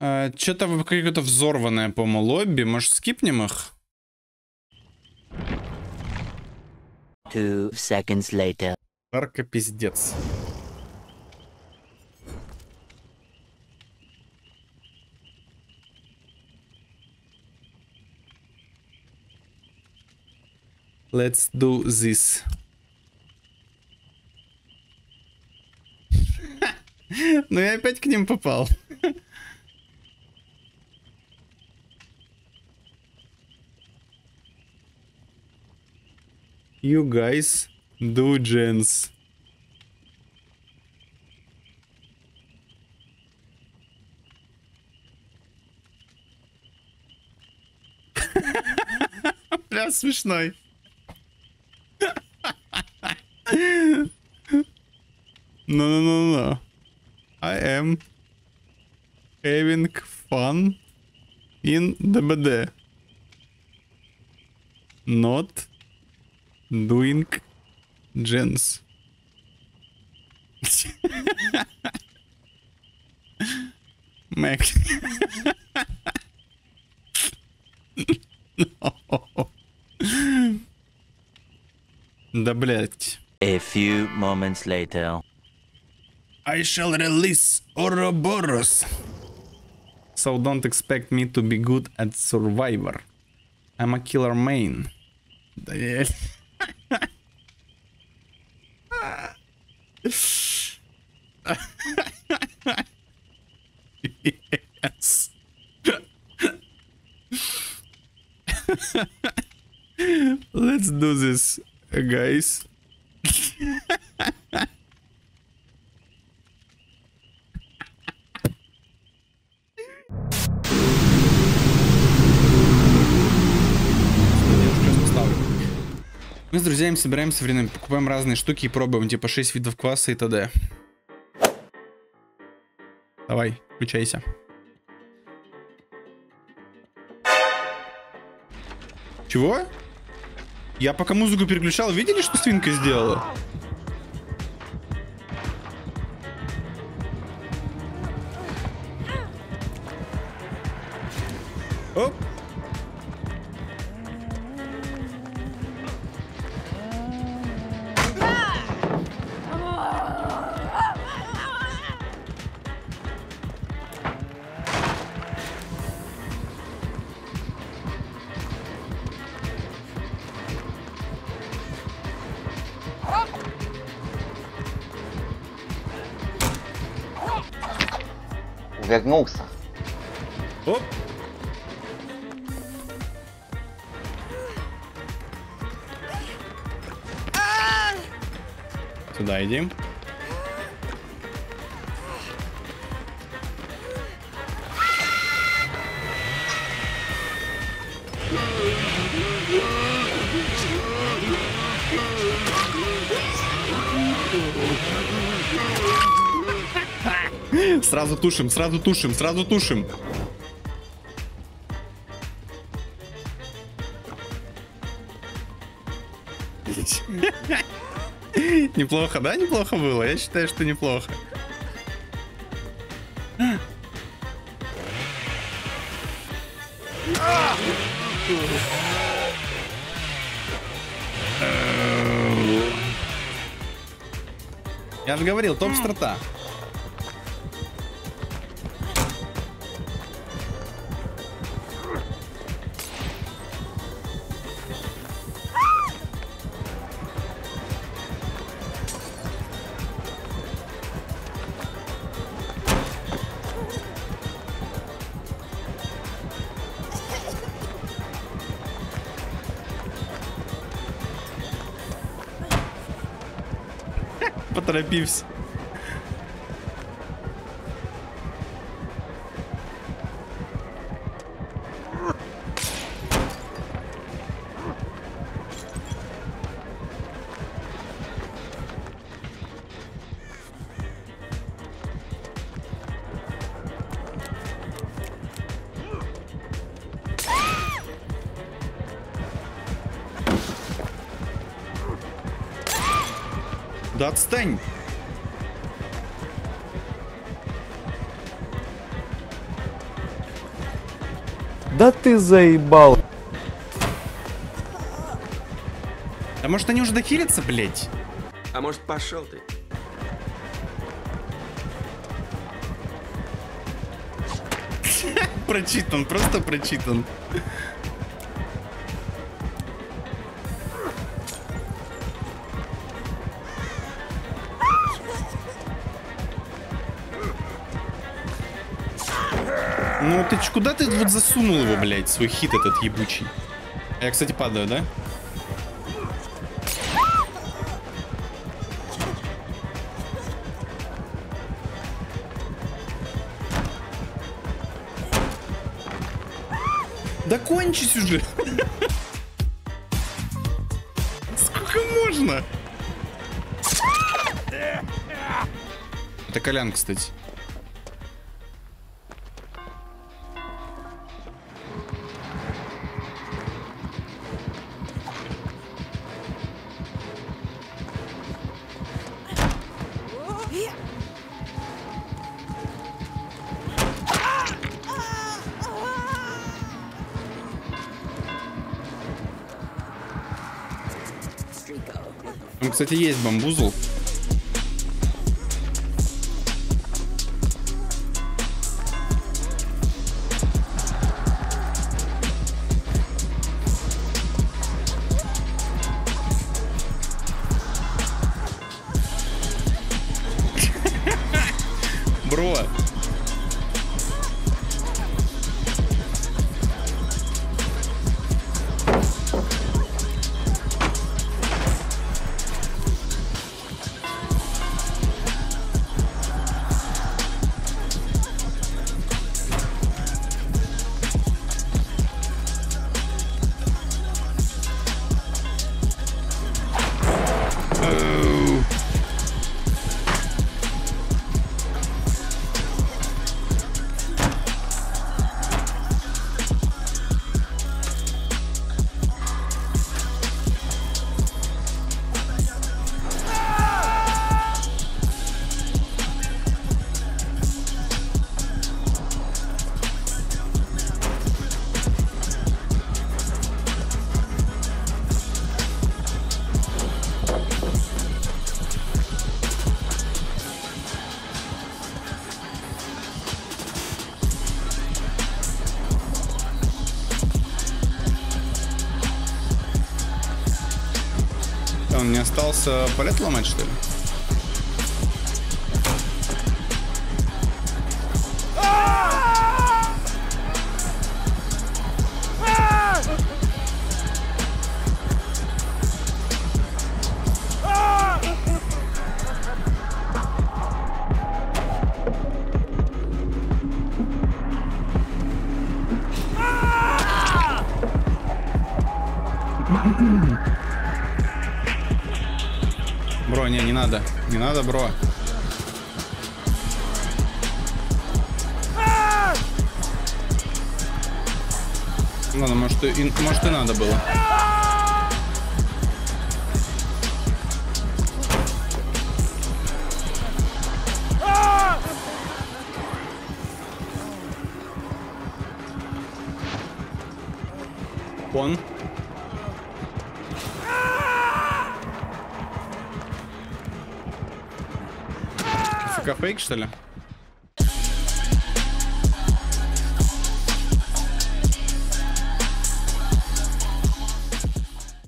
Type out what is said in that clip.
Э, Что-то какое-то взорванное, по-моему, лобби. Может, скипнем их? Two seconds later. Арка пиздец. Let's do this. Ну я опять к ним попал. You guys do gens. Бля, смешной. No, no, no, no. I am having fun in the BD. Not doing gens. Mac. no. Да, блядь. A few moments later. I shall release Ouroboros. So don't expect me to be good at Survivor. I'm a killer main. Let's do this, guys. Мы с друзьями собираемся время, покупаем разные штуки и пробуем, типа 6 видов кваса и т.д. Давай, включайся. Чего? Я пока музыку переключал, видели, что свинка сделала? Оп. Вернулся. Оп. Сюда идем. Сразу тушим, сразу тушим, сразу тушим. Неплохо, да? Неплохо было. Я считаю, что неплохо. Я же говорил, топ-страта. Поторопився. Да отстань! Да ты заебал. А может они уже дохилятся, блядь? А может, пошел ты? Прочитан, просто прочитан. Ну ты ч- куда ты вот засунул его, блядь, свой хит этот ебучий? А Я, кстати, падаю, да? Да кончись уже! Сколько можно? Это Колян, кстати. Там, кстати, есть бамбузл. Не остался палет ломать, что ли? Бро, не, не надо. Не надо, бро. Ладно, может и, может и надо было. Он. ФК фейк, что ли?